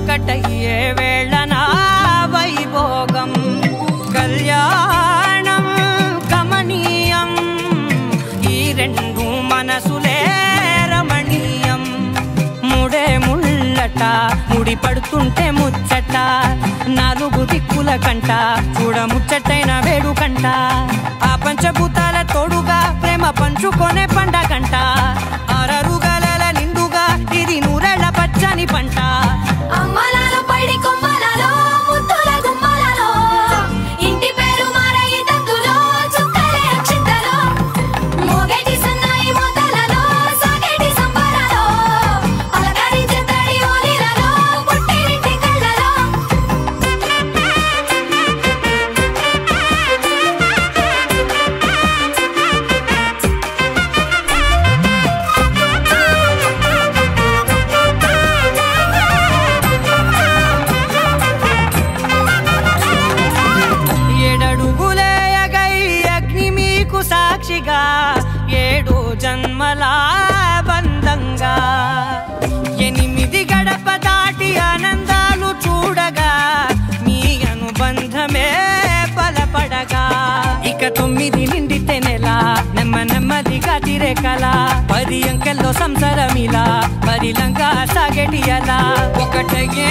ఒకటయ్యే వేళ నా వైభోగం కళ్యాణం కమనీయం ఈ రెండు మనసులే రమణీయం. ముడే ముళ్ళట ముడి పడుతుంటే ముచ్చట. నాలుగు దిక్కుల కంట చూడ ముచ్చటైన వేడుకంట ఆ పంచభూతాల తోడుగా ప్రేమ పంచుకొనే పండగంట. సాక్షిగా ఏడు జన్మల బంధంగా. ఎనిమిది గడప దాటి ఆనందాలు చూడగా మీ అనుబంధమే బలపడగా. ఇక తొమ్మిది నిండితే నెల నెమ్మ నెమ్మదిగా తిరే కల పది అంకెల్లో సంసారమిలా పరిలంగా సాగటి అలా ఒకరంటే